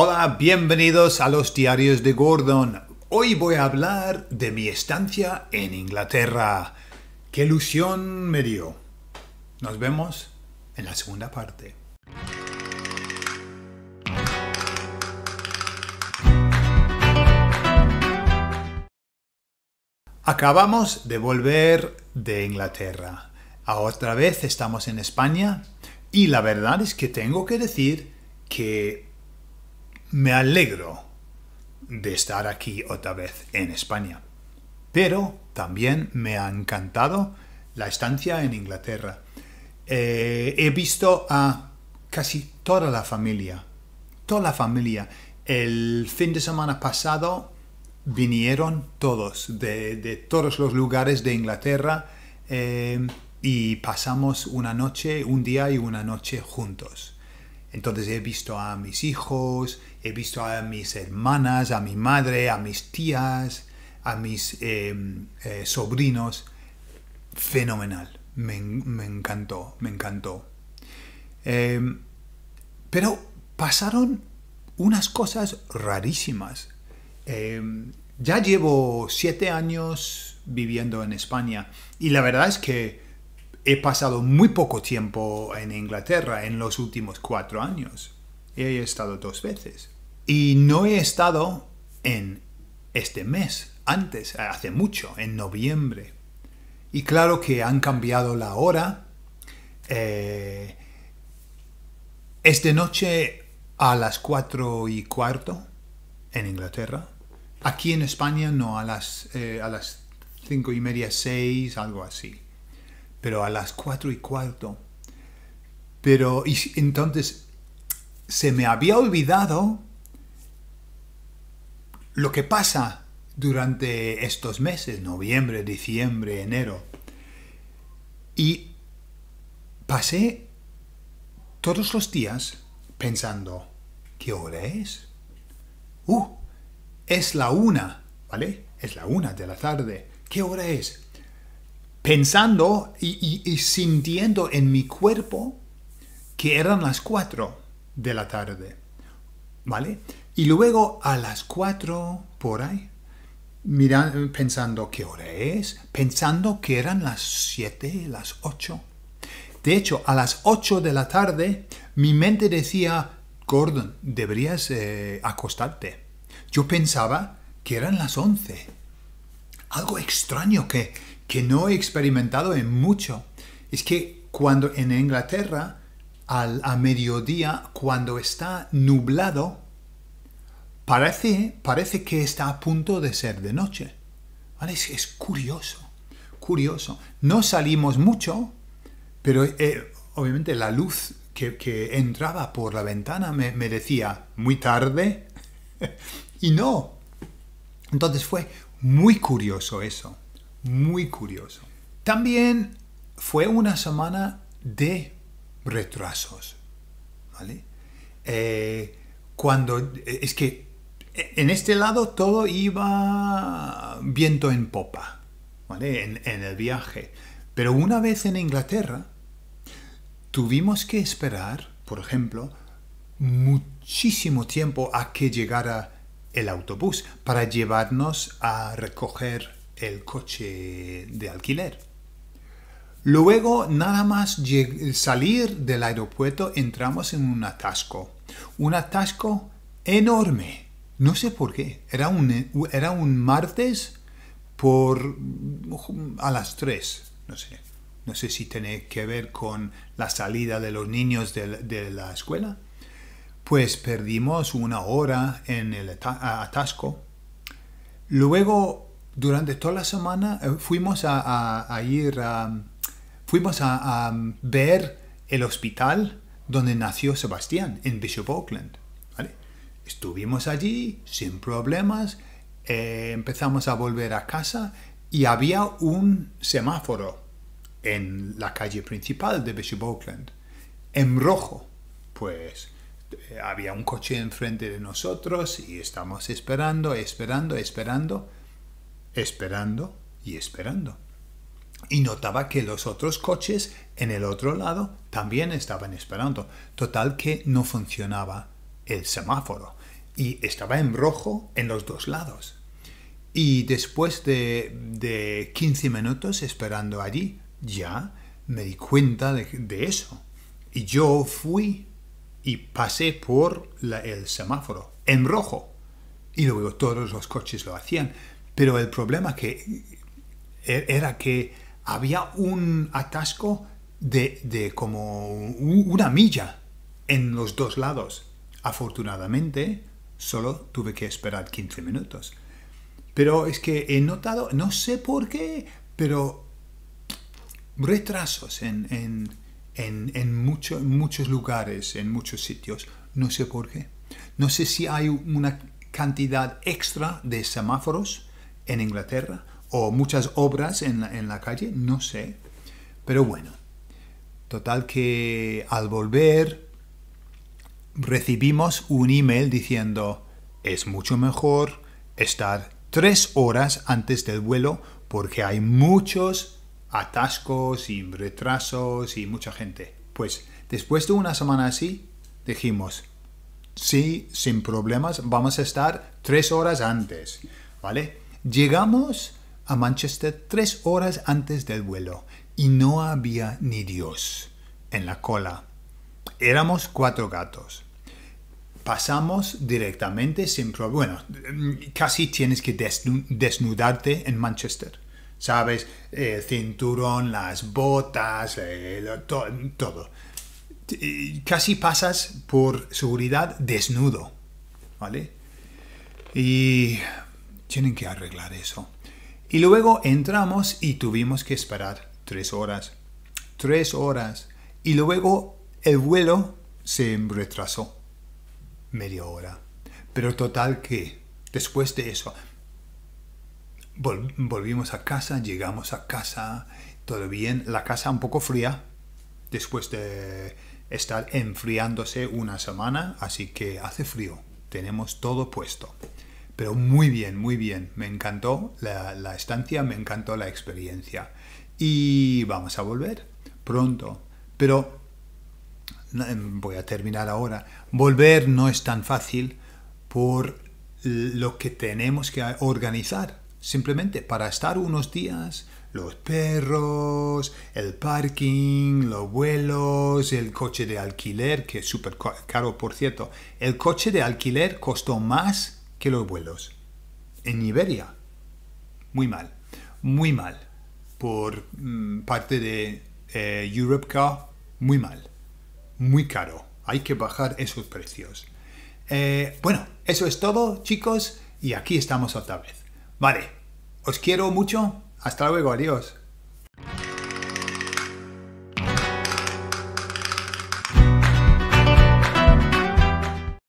Hola, bienvenidos a los diarios de Gordon. Hoy voy a hablar de mi estancia en Inglaterra. ¡Qué ilusión me dio! Nos vemos en la segunda parte. Acabamos de volver de Inglaterra. Otra vez estamos en España y la verdad es que tengo que decir que me alegro de estar aquí otra vez en España. Pero también me ha encantado la estancia en Inglaterra. Eh, he visto a casi toda la familia. Toda la familia. El fin de semana pasado vinieron todos de, todos los lugares de Inglaterra eh, y pasamos una noche, un día y una noche juntos. Entonces he visto a mis hijos, he visto a mis hermanas, a mi madre, a mis tías, a mis em, eh, sobrinos. Fenomenal. Me, encantó, me encantó. Em, pero pasaron unas cosas rarísimas. Em, ya llevo siete años viviendo en España y la verdad es que he pasado muy poco tiempo en Inglaterra en los últimos cuatro años. He estado dos veces. Y no he estado en este mes, antes, hace mucho, en noviembre. Y claro que han cambiado la hora. Eh, noche a las cuatro y cuarto en Inglaterra. Aquí en España no, a las, eh, a las cinco y media, seis, algo así pero a las cuatro y cuarto. Pero y entonces se me había olvidado lo que pasa durante estos meses, noviembre, diciembre, enero. Y pasé todos los días pensando, ¿qué hora es? ¡Uh! Es la una, ¿vale? Es la una de la tarde. ¿Qué hora es? Pensando y, sintiendo en mi cuerpo que eran las 4 de la tarde. ¿Vale? Y luego a las 4 por ahí, mirando, pensando qué hora es, pensando que eran las 7, las 8. De hecho, a las 8 de la tarde, mi mente decía, Gordon, deberías eh, acostarte. Yo pensaba que eran las 11. Algo extraño que, que no he experimentado en mucho. Es que cuando en Inglaterra, al, a mediodía, cuando está nublado, parece, parece que está a punto de ser de noche. Es, curioso, curioso. No salimos mucho, pero eh, obviamente la luz que, entraba por la ventana me, me decía muy tarde y no. Entonces fue muy curioso eso muy curioso. También fue una semana de retrasos. ¿vale? Eh, cuando es que en este lado todo iba viento en popa ¿vale? en el viaje. Pero una vez en Inglaterra tuvimos que esperar, por ejemplo, muchísimo tiempo a que llegara el autobús para llevarnos a recoger el coche de alquiler. Luego, nada más salir del aeropuerto, entramos en un atasco. Un atasco enorme. No sé por qué. Era un, era un martes por a las 3. No sé. No sé si tiene que ver con la salida de los niños de, de la escuela. Pues perdimos una hora en el atasco. Luego durante toda la semana eh, fuimos a, ir fuimos a, ver el hospital donde nació Sebastián, en Bishop Auckland. Estuvimos allí sin problemas, eh, empezamos a volver a casa y había un semáforo en la calle principal de Bishop Auckland, en rojo. Pues había un coche enfrente de nosotros y estamos esperando, esperando, esperando esperando y esperando. Y notaba que los otros coches en el otro lado también estaban esperando. Total que no funcionaba el semáforo y estaba en rojo en los dos lados. Y después de, de 15 minutos esperando allí, ya me di cuenta de, eso. Y yo fui y pasé por el semáforo en rojo. Y luego todos los coches lo hacían. Pero el problema que e, era que había un atasco de, de como una milla en los dos lados. Afortunadamente, solo tuve que esperar 15 minutos. Pero es que he notado, no sé por qué, pero retrasos en, en, muchos lugares, en muchos sitios. No sé por qué. No sé si hay una cantidad extra de semáforos en Inglaterra o muchas obras en la, en la calle, no sé. Pero bueno, total que al volver recibimos un email diciendo es mucho mejor estar tres horas antes del vuelo porque hay muchos atascos y retrasos y mucha gente. Pues después de una semana así, dijimos, sí, sin problemas, vamos a estar tres horas antes, ¿vale? Llegamos a Manchester tres horas antes del vuelo y no había ni Dios en la cola. Éramos cuatro gatos. Pasamos directamente sin problema. Bueno, casi tienes que desnudarte en Manchester. ¿Sabes? El cinturón, las botas, todo. Casi pasas por seguridad desnudo. ¿Vale? Y tienen que arreglar eso. Y luego entramos y tuvimos que esperar tres horas. Tres horas. Y luego el vuelo se retrasó. Media hora. Pero total que después de eso volvimos a casa, llegamos a casa, todo bien. La casa un poco fría después de estar enfriándose una semana, así que hace frío. Tenemos todo puesto. Pero muy bien, muy bien. Me encantó la, estancia, me encantó la experiencia. Y vamos a volver pronto. Pero em, voy a terminar ahora. Volver no es tan fácil por lo que tenemos que organizar. Simplemente para estar unos días, los perros, el parking, los vuelos, el coche de alquiler, que es súper caro por cierto. El coche de alquiler costó más que los vuelos. En Iberia, muy mal, muy mal. Por mm, parte de eh, Europcar, muy mal, muy caro. Hay que bajar esos precios. Eh, bueno, eso es todo, chicos, y aquí estamos otra vez. Vale, os quiero mucho. Hasta luego, adiós.